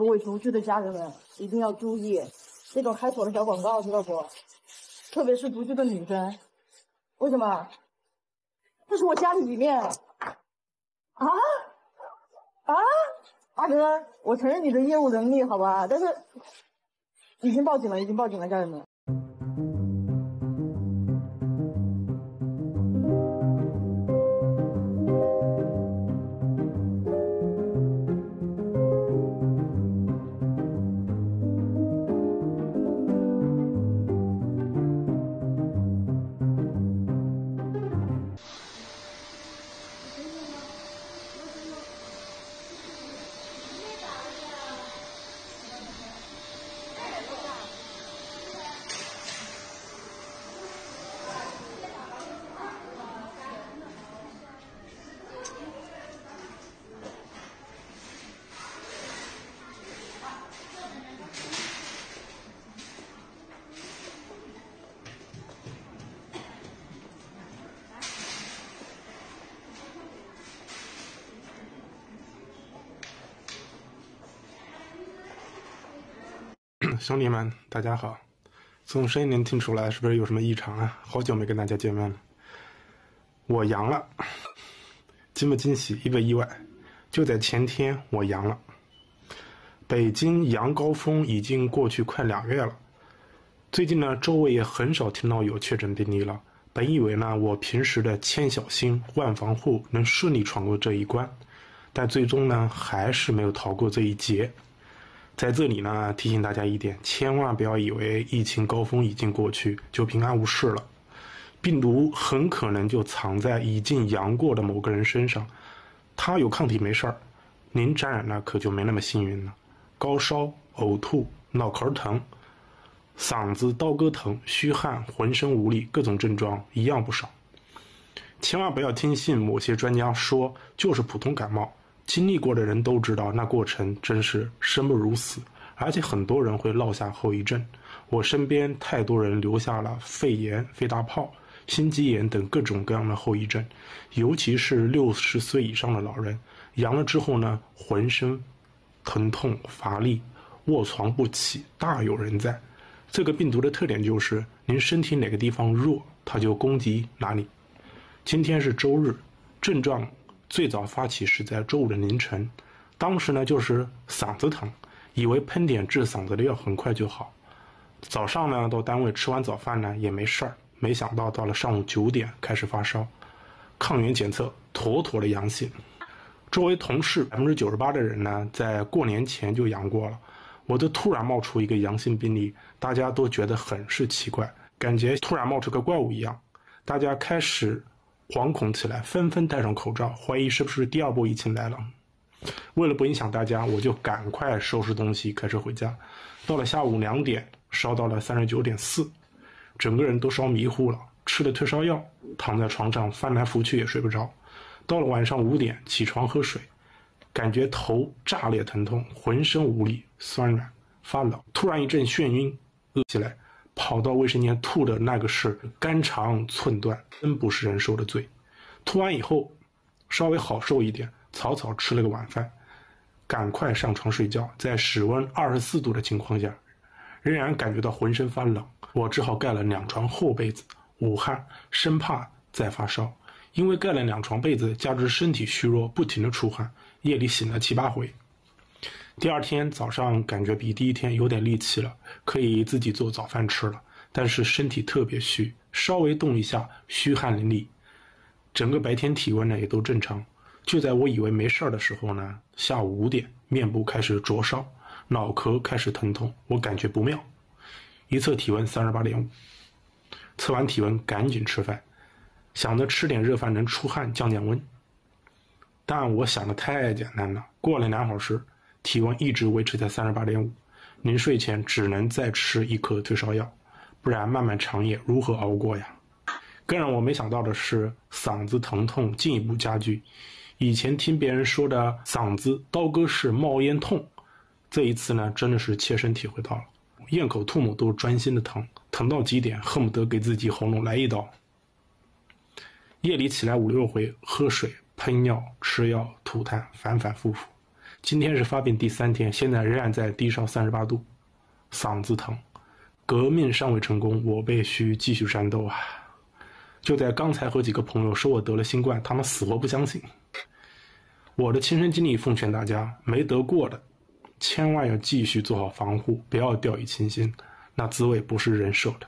各位独居的家人们一定要注意，这种开锁的小广告知道不？特别是独居的女生，为什么？这是我家里面。啊啊，阿哥，我承认你的业务能力，好吧？但是已经报警了，已经报警了，家人们。兄弟们，大家好！从声音能听出来，是不是有什么异常啊？好久没跟大家见面了。我阳了，惊不惊喜，意不意外？就在前天，我阳了。北京阳高峰已经过去快两月了，最近呢，周围也很少听到有确诊病例了。本以为呢，我平时的千小心、万防护能顺利闯过这一关，但最终呢，还是没有逃过这一劫。在这里呢，提醒大家一点，千万不要以为疫情高峰已经过去就平安无事了，病毒很可能就藏在已经阳过的某个人身上，他有抗体没事儿，您感染了可就没那么幸运了。高烧、呕吐、脑壳疼、嗓子刀割疼、虚汗、浑身无力，各种症状一样不少。千万不要听信某些专家说就是普通感冒。经历过的人都知道，那过程真是生不如死，而且很多人会落下后遗症。我身边太多人留下了肺炎、肺大泡、心肌炎等各种各样的后遗症，尤其是六十岁以上的老人，阳了之后呢，浑身疼痛乏力，卧床不起，大有人在。这个病毒的特点就是，您身体哪个地方弱，它就攻击哪里。今天是周日，症状。最早发起是在周五的凌晨，当时呢就是嗓子疼，以为喷点治嗓子的药很快就好。早上呢到单位吃完早饭呢也没事儿，没想到到了上午九点开始发烧，抗原检测妥妥的阳性。周围同事百分之九十八的人呢在过年前就阳过了，我都突然冒出一个阳性病例，大家都觉得很是奇怪，感觉突然冒出个怪物一样，大家开始。惶恐起来，纷纷戴上口罩，怀疑是不是第二波疫情来了。为了不影响大家，我就赶快收拾东西，开车回家。到了下午两点，烧到了三十九点四，整个人都烧迷糊了。吃了退烧药，躺在床上翻来覆去也睡不着。到了晚上五点，起床喝水，感觉头炸裂疼痛，浑身无力、酸软、发冷，突然一阵眩晕，饿起来。跑到卫生间吐的那个是肝肠寸断，真不是人受的罪。吐完以后，稍微好受一点，草草吃了个晚饭，赶快上床睡觉。在室温二十四度的情况下，仍然感觉到浑身发冷，我只好盖了两床厚被子，捂汗，生怕再发烧。因为盖了两床被子，加之身体虚弱，不停的出汗，夜里醒了七八回。第二天早上感觉比第一天有点力气了，可以自己做早饭吃了。但是身体特别虚，稍微动一下虚汗淋漓。整个白天体温呢也都正常。就在我以为没事儿的时候呢，下午五点面部开始灼烧，脑壳开始疼痛，我感觉不妙。一测体温三十八点五，测完体温赶紧吃饭，想着吃点热饭能出汗降降温。但我想的太简单了，过了两小时。体温一直维持在三十八点五，临睡前只能再吃一颗退烧药，不然漫漫长夜如何熬过呀？更让我没想到的是，嗓子疼痛进一步加剧。以前听别人说的嗓子刀割式冒烟痛，这一次呢，真的是切身体会到了，咽口、吐沫都是专心的疼，疼到极点，恨不得给自己喉咙来一刀。夜里起来五六回，喝水、喷药、吃药、吐痰，反反复复。今天是发病第三天，现在仍然在低烧三十八度，嗓子疼。革命尚未成功，我辈需继续战斗啊！就在刚才和几个朋友说我得了新冠，他们死活不相信。我的亲身经历奉劝大家：没得过的，千万要继续做好防护，不要掉以轻心，那滋味不是人受的。